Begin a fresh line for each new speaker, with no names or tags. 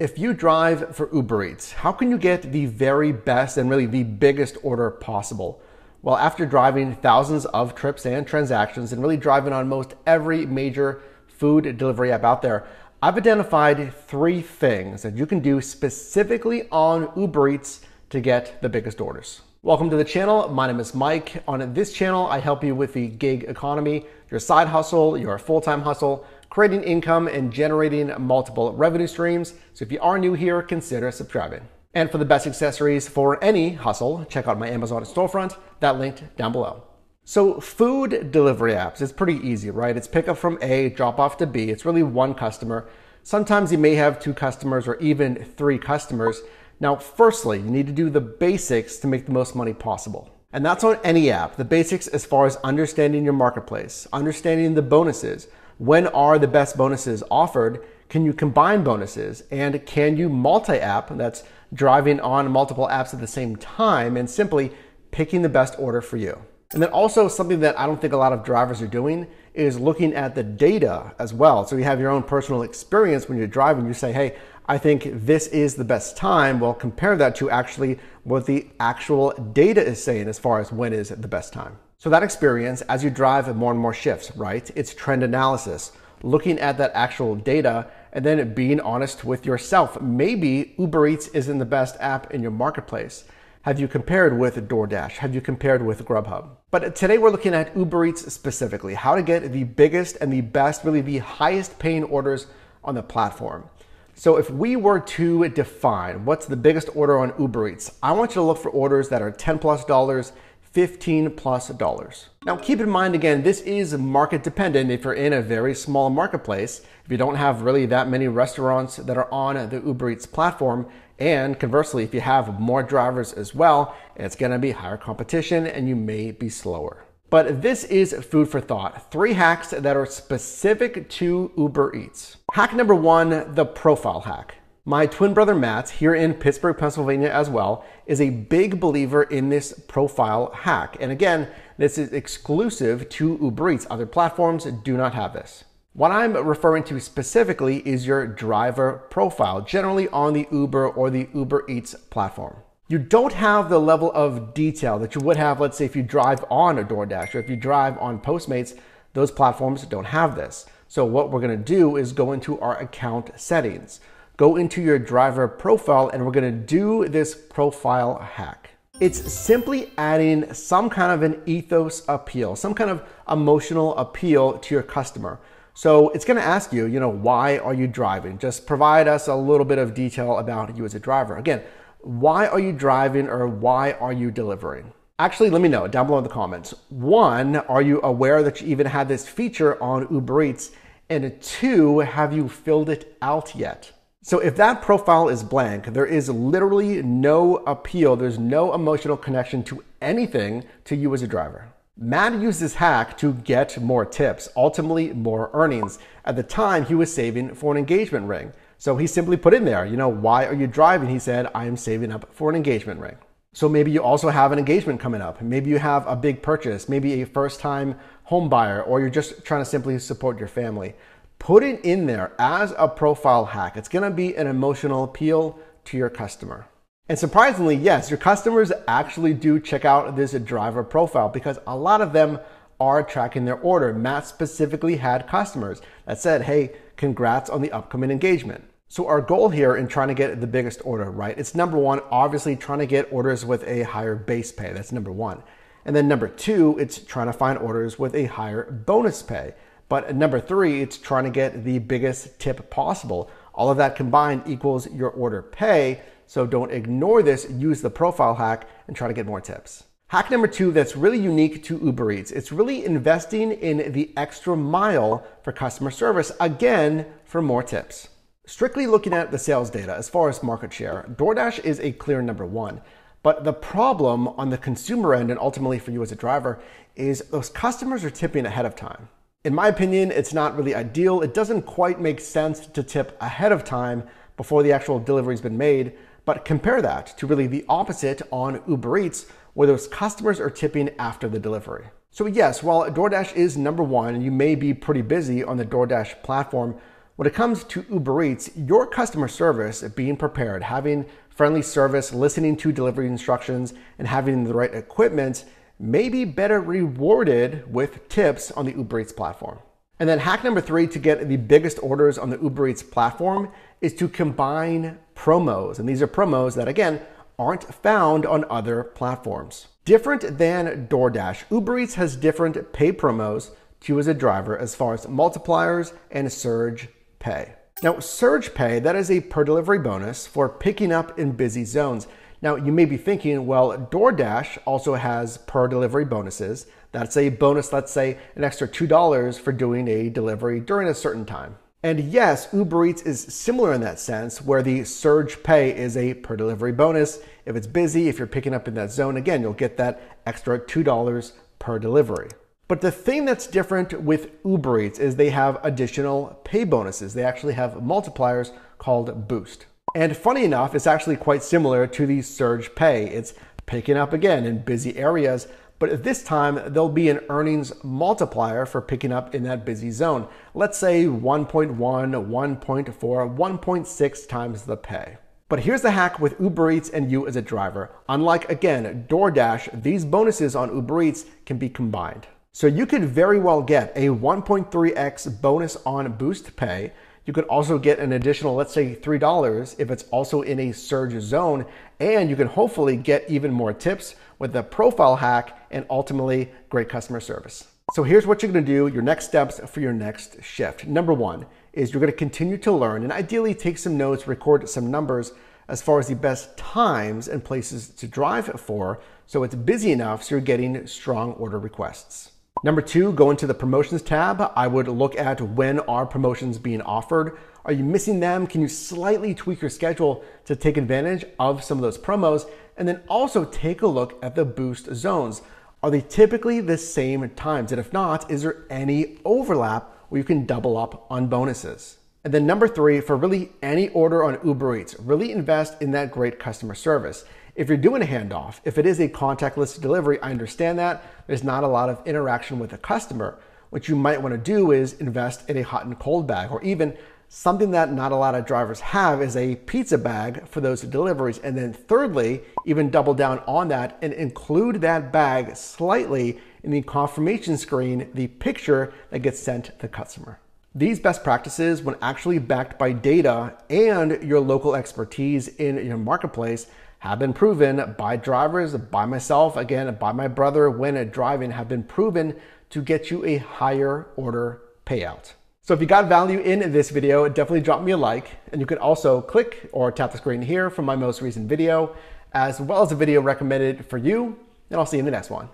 If you drive for Uber Eats, how can you get the very best and really the biggest order possible? Well, after driving thousands of trips and transactions and really driving on most every major food delivery app out there, I've identified three things that you can do specifically on Uber Eats to get the biggest orders. Welcome to the channel. My name is Mike. On this channel, I help you with the gig economy, your side hustle, your full time hustle creating income and generating multiple revenue streams. So if you are new here, consider subscribing. And for the best accessories for any hustle, check out my Amazon storefront, that linked down below. So food delivery apps, it's pretty easy, right? It's pick up from A, drop off to B. It's really one customer. Sometimes you may have two customers or even three customers. Now, firstly, you need to do the basics to make the most money possible. And that's on any app. The basics as far as understanding your marketplace, understanding the bonuses, when are the best bonuses offered? Can you combine bonuses? And can you multi app, that's driving on multiple apps at the same time and simply picking the best order for you? And then also something that I don't think a lot of drivers are doing is looking at the data as well. So you have your own personal experience when you're driving. You say, hey, I think this is the best time. Well, compare that to actually what the actual data is saying as far as when is the best time. So that experience, as you drive more and more shifts, right? It's trend analysis, looking at that actual data and then being honest with yourself. Maybe Uber Eats isn't the best app in your marketplace. Have you compared with DoorDash? Have you compared with Grubhub? But today we're looking at Uber Eats specifically, how to get the biggest and the best, really the highest paying orders on the platform. So if we were to define what's the biggest order on Uber Eats, I want you to look for orders that are 10 plus dollars 15 plus dollars. Now keep in mind again, this is market dependent if you're in a very small marketplace, if you don't have really that many restaurants that are on the Uber Eats platform, and conversely, if you have more drivers as well, it's gonna be higher competition and you may be slower. But this is food for thought. Three hacks that are specific to Uber Eats. Hack number one, the profile hack. My twin brother Matt, here in Pittsburgh, Pennsylvania as well, is a big believer in this profile hack. And again, this is exclusive to Uber Eats. Other platforms do not have this. What I'm referring to specifically is your driver profile, generally on the Uber or the Uber Eats platform. You don't have the level of detail that you would have, let's say, if you drive on a DoorDash or if you drive on Postmates, those platforms don't have this. So what we're gonna do is go into our account settings go into your driver profile and we're gonna do this profile hack. It's simply adding some kind of an ethos appeal, some kind of emotional appeal to your customer. So it's gonna ask you, you know, why are you driving? Just provide us a little bit of detail about you as a driver. Again, why are you driving or why are you delivering? Actually, let me know down below in the comments. One, are you aware that you even had this feature on Uber Eats? And two, have you filled it out yet? So if that profile is blank, there is literally no appeal, there's no emotional connection to anything to you as a driver. Matt used this hack to get more tips, ultimately more earnings. At the time, he was saving for an engagement ring. So he simply put in there, you know, why are you driving? He said, I am saving up for an engagement ring. So maybe you also have an engagement coming up. Maybe you have a big purchase, maybe a first time home buyer, or you're just trying to simply support your family put it in there as a profile hack. It's gonna be an emotional appeal to your customer. And surprisingly, yes, your customers actually do check out this driver profile because a lot of them are tracking their order. Matt specifically had customers that said, hey, congrats on the upcoming engagement. So our goal here in trying to get the biggest order, right? It's number one, obviously trying to get orders with a higher base pay. That's number one. And then number two, it's trying to find orders with a higher bonus pay. But number three, it's trying to get the biggest tip possible. All of that combined equals your order pay. So don't ignore this. Use the profile hack and try to get more tips. Hack number two that's really unique to Uber Eats. It's really investing in the extra mile for customer service, again, for more tips. Strictly looking at the sales data as far as market share, DoorDash is a clear number one. But the problem on the consumer end and ultimately for you as a driver is those customers are tipping ahead of time. In my opinion, it's not really ideal. It doesn't quite make sense to tip ahead of time before the actual delivery's been made, but compare that to really the opposite on Uber Eats, where those customers are tipping after the delivery. So yes, while DoorDash is number one, you may be pretty busy on the DoorDash platform, When it comes to Uber Eats, your customer service being prepared, having friendly service, listening to delivery instructions, and having the right equipment may be better rewarded with tips on the Uber Eats platform. And then hack number three to get the biggest orders on the Uber Eats platform is to combine promos. And these are promos that, again, aren't found on other platforms. Different than DoorDash, Uber Eats has different pay promos to you as a driver as far as multipliers and surge pay. Now, surge pay, that is a per delivery bonus for picking up in busy zones. Now, you may be thinking, well, DoorDash also has per delivery bonuses. That's a bonus, let's say, an extra $2 for doing a delivery during a certain time. And yes, Uber Eats is similar in that sense, where the surge pay is a per delivery bonus. If it's busy, if you're picking up in that zone, again, you'll get that extra $2 per delivery. But the thing that's different with Uber Eats is they have additional pay bonuses. They actually have multipliers called Boost. And funny enough, it's actually quite similar to the surge pay. It's picking up again in busy areas, but at this time there'll be an earnings multiplier for picking up in that busy zone. Let's say 1.1, 1.4, 1.6 times the pay. But here's the hack with Uber Eats and you as a driver. Unlike, again, DoorDash, these bonuses on Uber Eats can be combined. So you could very well get a 1.3x bonus on Boost Pay. You could also get an additional, let's say $3 if it's also in a surge zone. And you can hopefully get even more tips with the profile hack and ultimately great customer service. So here's what you're gonna do, your next steps for your next shift. Number one is you're gonna continue to learn and ideally take some notes, record some numbers as far as the best times and places to drive for so it's busy enough so you're getting strong order requests. Number two, go into the promotions tab. I would look at when are promotions being offered. Are you missing them? Can you slightly tweak your schedule to take advantage of some of those promos? And then also take a look at the boost zones. Are they typically the same times? And if not, is there any overlap where you can double up on bonuses? And then number three, for really any order on Uber Eats, really invest in that great customer service. If you're doing a handoff, if it is a contactless delivery, I understand that. There's not a lot of interaction with the customer. What you might want to do is invest in a hot and cold bag, or even something that not a lot of drivers have is a pizza bag for those deliveries. And then thirdly, even double down on that and include that bag slightly in the confirmation screen, the picture that gets sent to the customer. These best practices, when actually backed by data and your local expertise in your marketplace, have been proven by drivers, by myself, again, by my brother when driving, have been proven to get you a higher order payout. So if you got value in this video, definitely drop me a like. And you can also click or tap the screen here for my most recent video, as well as a video recommended for you. And I'll see you in the next one.